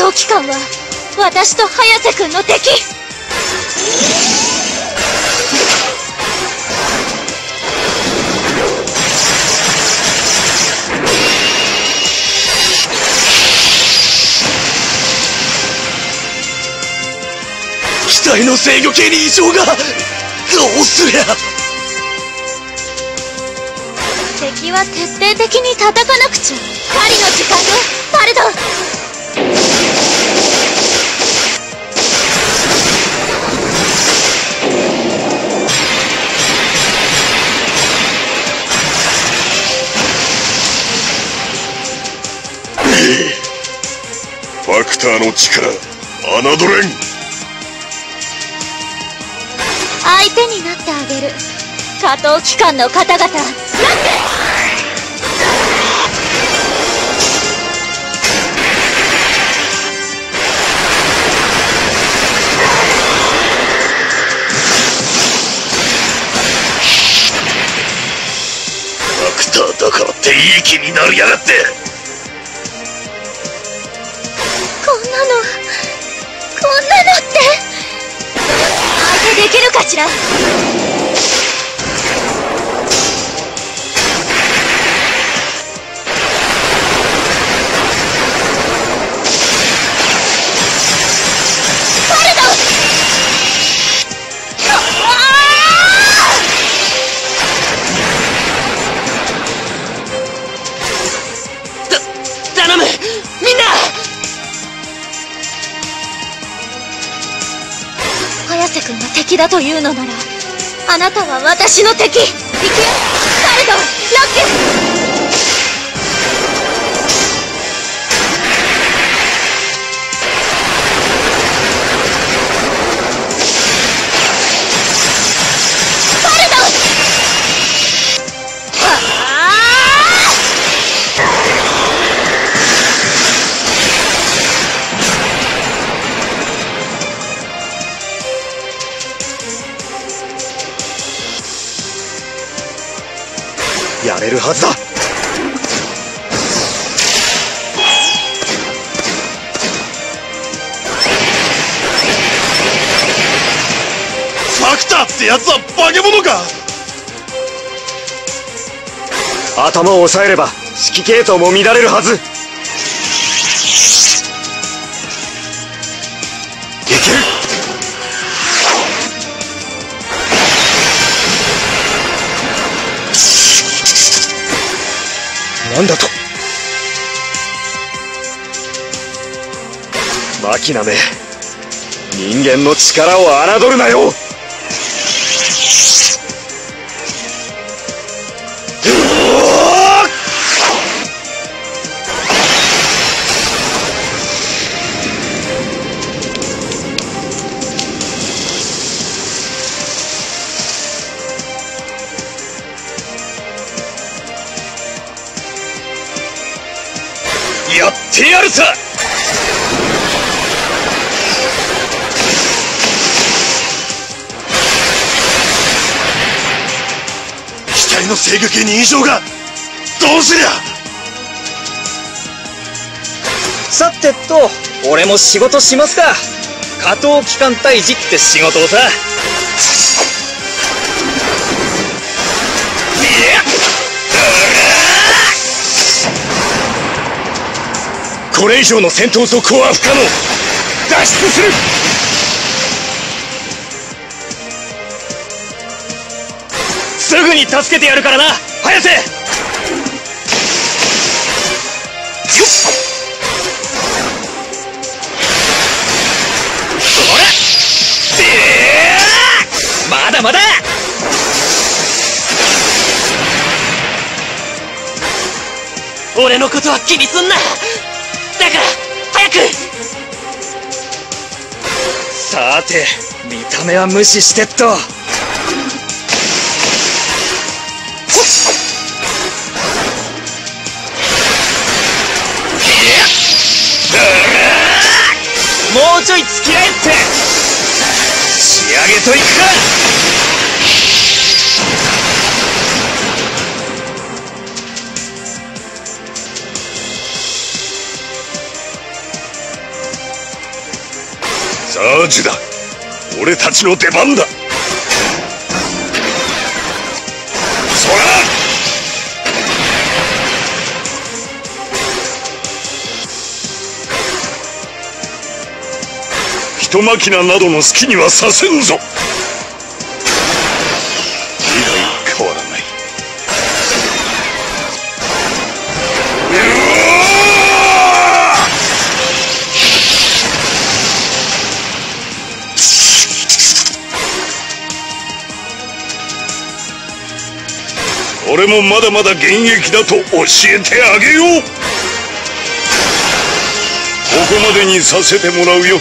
闘機関は私と早瀬君の敵。機体の制御系に異常がどうすりゃ。敵は徹底的に叩かなくちゃ。狩りの時間よ。パルドターの力侮れん。相手になってあげる。下等機関の方々。ラッファクターだからっていい気になりやがってしらだというのならあなたは私の敵。行くよカルドロック。れるはずだ。ファクターってやつは化け物か。頭を押さえれば指揮系統も乱れるはず。んだと。マキナめ人間の力を侮るなよ。やってやるさ。機体の制御系に異常がどうすりゃ。さてと俺も仕事しますか。加藤機関隊時って仕事をさ。これ以上の戦闘続行は不可能。脱出する。すぐに助けてやるからな。早瀬。よっ。それ？でー？まだまだ。俺のことは気にすんな。だから早く！さて見た目は無視してっと。もうちょい付き合えって。仕上げといくかージだ。俺たちの出番だ。そら！人マキナなどの好きにはさせんぞ。俺もまだまだ現役だと教えてあげよう。ここまでにさせてもらうよ。